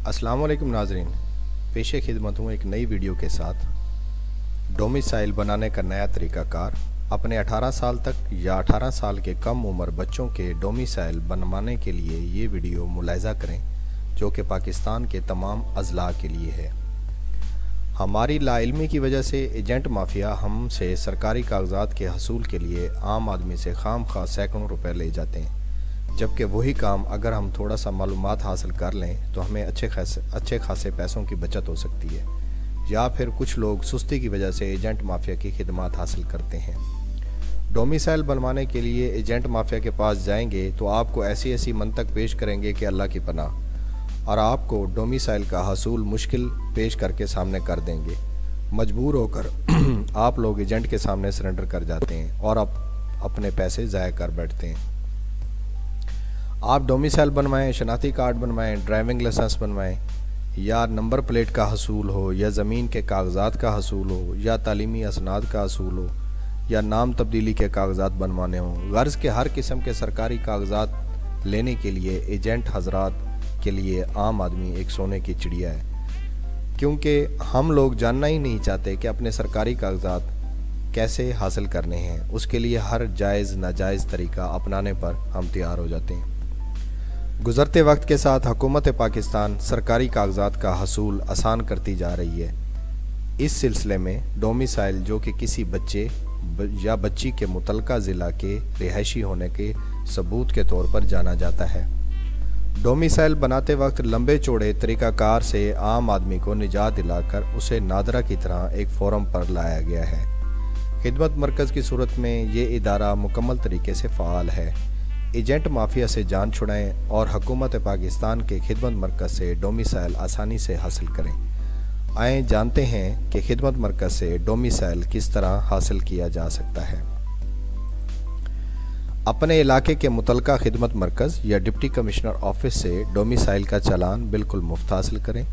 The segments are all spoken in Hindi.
अस्सलाम नाजरीन। पेशे खिदमत हूँ एक नई वीडियो के साथ डोमिसाइल बनाने का नया तरीक़ाकार, अपने 18 साल तक या 18 साल के कम उम्र बच्चों के डोमिसाइल बनवाने के लिए ये वीडियो मुलायजा करें, जो कि पाकिस्तान के तमाम अजला के लिए है। हमारी लाइलमी की वजह से एजेंट माफिया हमसे सरकारी कागजात के हसूल के लिए आम आदमी से खाम खा सैकड़ों रुपये ले जाते हैं। जबकि वही काम अगर हम थोड़ा सा मालूम हासिल कर लें तो हमें अच्छे खासे अच्छे खासे पैसों की बचत हो सकती है। या फिर कुछ लोग सुस्ती की वजह से एजेंट माफिया की खिदमत हासिल करते हैं। डोमिसाइल बनवाने के लिए एजेंट माफिया के पास जाएँगे तो आपको ऐसी ऐसी मंतक पेश करेंगे कि अल्लाह की पनाह। और आपको डोमिसाइल का हसूल मुश्किल पेश करके सामने कर देंगे। मजबूर होकर आप लोग एजेंट के सामने सरेंडर कर जाते हैं और आप अपने पैसे ज़ाय कर बैठते हैं। आप डोमिसाइल बनवाएँ शनाती कार्ड बनवाएँ ड्राइविंग लाइसेंस बनवाएँ, या नंबर प्लेट का हसूल हो, या ज़मीन के कागजात का हसूल हो, या तालीमी असनाद का हसूल हो, या नाम तब्दीली के कागजात बनवाने हों, गर्ज़ के हर किस्म के सरकारी कागजात लेने के लिए एजेंट हजरात के लिए आम आदमी एक सोने की चिड़िया है। क्योंकि हम लोग जानना ही नहीं चाहते कि अपने सरकारी कागजात कैसे हासिल करने हैं। उसके लिए हर जायज़, नाजायज़ तरीका अपनाने पर हम तैयार हो जाते हैं। गुजरते वक्त के साथ हुकूमत पाकिस्तान सरकारी कागजात का हसूल आसान करती जा रही है। इस सिलसिले में डोमिसाइल, जो कि किसी बच्चे या बच्ची के मुतलका ज़िला के रिहायशी होने के सबूत के तौर पर जाना जाता है। डोमिसाइल बनाते वक्त लंबे चौड़े तरीक़ाकार से आम आदमी को निजात दिलाकर उसे नादरा की तरह एक फोरम पर लाया गया है। खिदमत मरकज़ की सूरत में ये इदारा मुकम्मल तरीके से फ़ाल है। एजेंट माफिया से जान छुड़ाएँ और हकूमत पाकिस्तान के खिदमत मरकज़ से डोमिसाइल आसानी से हासिल करें। आए जानते हैं कि खिदमत मरकज़ से डोमिसाइल किस तरह हासिल किया जा सकता है। अपने इलाके के मुतलका खिदमत मरकज़ या डिप्टी कमिश्नर ऑफ़िस से डोमिसाइल का चालान बिल्कुल मुफ़्त हासिल करें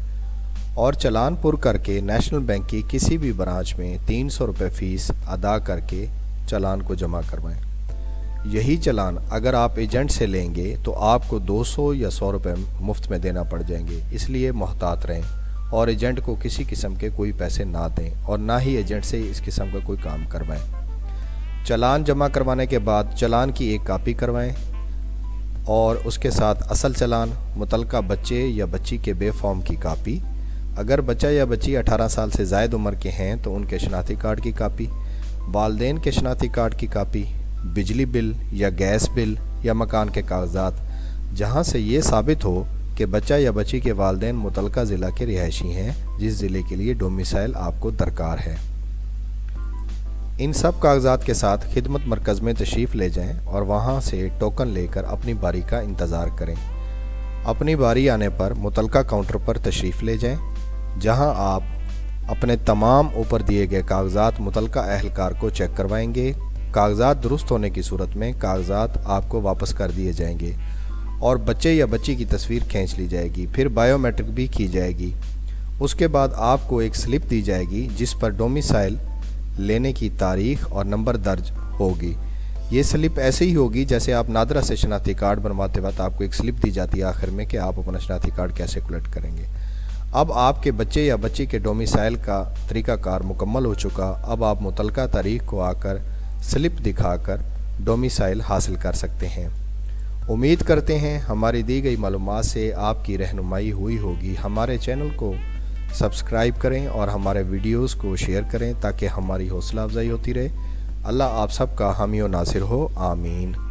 और चलान पुर करके नेशनल बैंक की किसी भी ब्रांच में तीन सौ रुपये फ़ीस अदा करके चलान को जमा करवाएँ। यही चलान अगर आप एजेंट से लेंगे तो आपको 200 या 100 रुपये मुफ़्त में देना पड़ जाएँगे। इसलिए मोहतात रहें और एजेंट को किसी किस्म के कोई पैसे ना दें और ना ही एजेंट से इस किस्म का कोई काम करवाएँ। चलान जमा करवाने के बाद चलान की एक कापी करवाएँ और उसके साथ असल चलान, मुतलका बच्चे या बच्ची के बेफॉर्म की कापी। अगर बच्चा या बच्ची 18 साल से जायद उम्र के हैं तो उनके शनाती कार्ड की कापी, वालदेन के शनाती कार्ड की कापी बिजली बिल या गैस बिल या मकान के कागजात, जहाँ से ये साबित हो कि बच्चा या बच्ची के वालदेन मुतलका ज़िला के रिहायशी हैं, जिस ज़िले के लिए डोमिसाइल आपको दरकार है। इन सब कागजात के साथ खिदमत मरकज़ में तशरीफ़ ले जाएँ और वहाँ से टोकन लेकर अपनी बारी का इंतज़ार करें। अपनी बारी आने पर मुतलका काउंटर पर तशरीफ़ ले जाएँ, जहाँ आप अपने तमाम ऊपर दिए गए कागजात मुतलका अहलकार को चेक करवाएँगे कागजात दुरुस्त होने की सूरत में कागजात आपको वापस कर दिए जाएँगे और बच्चे या बच्ची की तस्वीर खींच ली जाएगी, फिर बायोमेट्रिक भी की जाएगी। उसके बाद आपको एक स्लिप दी जाएगी, जिस पर डोमिसाइल लेने की तारीख और नंबर दर्ज होगी। ये स्लिप ऐसे ही होगी जैसे आप नादरा से शनाती कार्ड बनवाते वक्त आपको एक स्लिप दी जाती है आखिर में कि आप अपना शनाती कार्ड कैसे कलेक्ट करेंगे। अब आपके बच्चे या बच्ची के डोमिसाइल का तरीक़ाकार मुकम्मल हो चुका। अब आप मुतलका तारीख को आकर स्लिप दिखाकर डोमिसाइल हासिल कर सकते हैं। उम्मीद करते हैं हमारी दी गई मालूम से आपकी रहनुमाई हुई होगी। हमारे चैनल को सब्सक्राइब करें और हमारे वीडियोस को शेयर करें ताकि हमारी हौसला अफजाई होती रहे। अल्लाह आप सबका हामी नासिर हो। आमीन।